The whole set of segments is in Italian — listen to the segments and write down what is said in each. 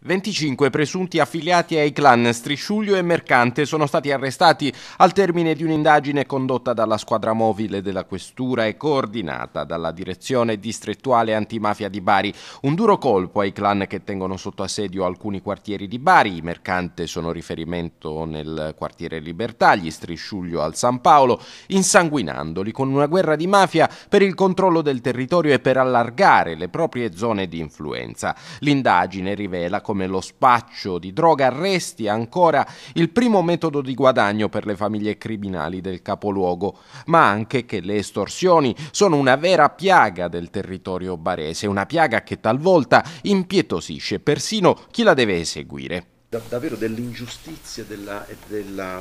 25 presunti affiliati ai clan Strisciuglio e Mercante sono stati arrestati al termine di un'indagine condotta dalla squadra mobile della Questura e coordinata dalla Direzione Distrettuale Antimafia di Bari. Un duro colpo ai clan che tengono sotto assedio alcuni quartieri di Bari. I Mercante sono riferimento nel quartiere Libertà, gli Strisciuglio al San Paolo, insanguinandoli con una guerra di mafia per il controllo del territorio e per allargare le proprie zone di influenza. L'indagine rivela come lo spaccio di droga resti ancora il primo metodo di guadagno per le famiglie criminali del capoluogo, ma anche che le estorsioni sono una vera piaga del territorio barese, una piaga che talvolta impietosisce persino chi la deve eseguire. Da, davvero dell'ingiustizia della, della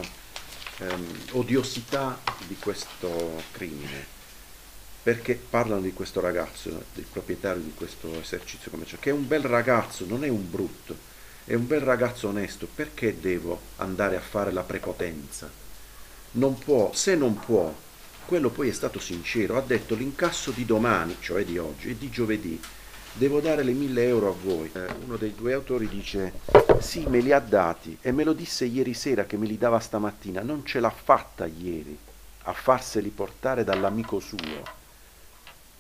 ehm, odiosità di questo crimine perché parlano di questo ragazzo, del proprietario di questo esercizio commerciale, che è un bel ragazzo, non è un brutto, è un bel ragazzo onesto, perché devo andare a fare la prepotenza? Non può, se non può, quello poi è stato sincero, ha detto l'incasso di domani, cioè di oggi, e di giovedì, devo dare le mille euro a voi. Eh, uno dei due autori dice, sì, me li ha dati e me lo disse ieri sera che me li dava stamattina, non ce l'ha fatta ieri a farseli portare dall'amico suo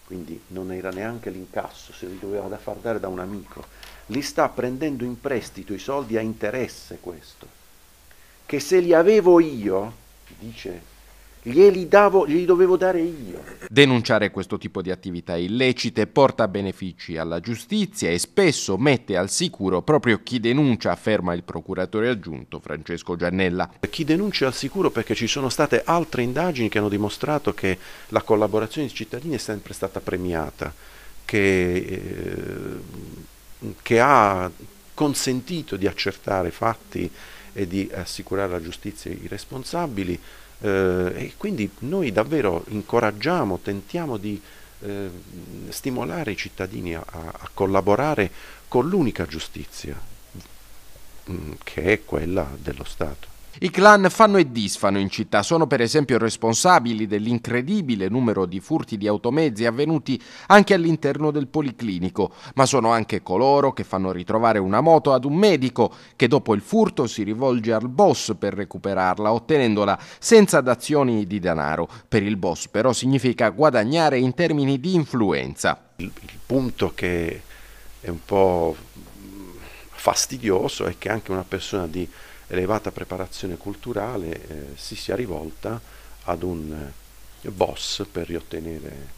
quindi non era neanche l'incasso, se li doveva da far dare da un amico, li sta prendendo in prestito i soldi a interesse questo, che se li avevo io, dice glieli, davo, glieli dovevo dare io. Denunciare questo tipo di attività illecite porta benefici alla giustizia e spesso mette al sicuro proprio chi denuncia, afferma il procuratore aggiunto Francesco Giannella. Chi denuncia al sicuro perché ci sono state altre indagini che hanno dimostrato che la collaborazione dei cittadini è sempre stata premiata, che, eh, che ha consentito di accertare fatti e di assicurare alla giustizia i responsabili eh, e quindi noi davvero incoraggiamo, tentiamo di eh, stimolare i cittadini a, a collaborare con l'unica giustizia, mm, che è quella dello Stato. I clan fanno e disfano in città, sono per esempio responsabili dell'incredibile numero di furti di automezzi avvenuti anche all'interno del policlinico, ma sono anche coloro che fanno ritrovare una moto ad un medico che dopo il furto si rivolge al boss per recuperarla, ottenendola senza dazioni di denaro. Per il boss però significa guadagnare in termini di influenza. Il, il punto che è un po' fastidioso è che anche una persona di elevata preparazione culturale eh, si sia rivolta ad un eh, boss per riottenere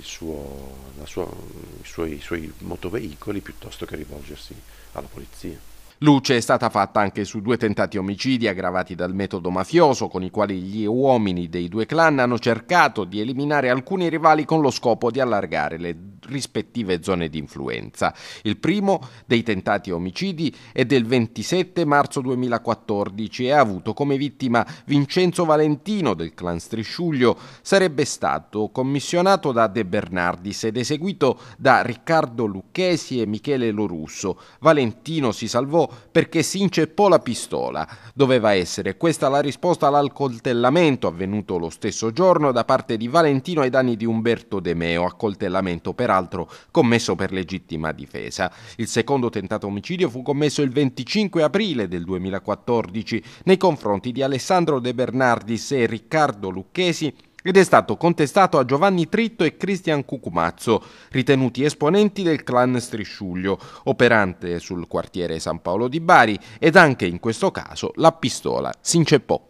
suo, sua, i, suoi, i suoi motoveicoli piuttosto che rivolgersi alla polizia. Luce è stata fatta anche su due tentati omicidi aggravati dal metodo mafioso con i quali gli uomini dei due clan hanno cercato di eliminare alcuni rivali con lo scopo di allargare le rispettive zone di influenza. Il primo dei tentati omicidi è del 27 marzo 2014 e ha avuto come vittima Vincenzo Valentino del clan Strisciuglio. Sarebbe stato commissionato da De Bernardis ed eseguito da Riccardo Lucchesi e Michele Lorusso. Valentino si salvò perché si inceppò la pistola. Doveva essere questa la risposta all'accoltellamento avvenuto lo stesso giorno da parte di Valentino ai danni di Umberto De Meo, accoltellamento peraltro commesso per legittima difesa. Il secondo tentato omicidio fu commesso il 25 aprile del 2014 nei confronti di Alessandro De Bernardis e Riccardo Lucchesi ed è stato contestato a Giovanni Tritto e Cristian Cucumazzo, ritenuti esponenti del clan Strisciuglio, operante sul quartiere San Paolo di Bari, ed anche in questo caso la pistola si inceppò.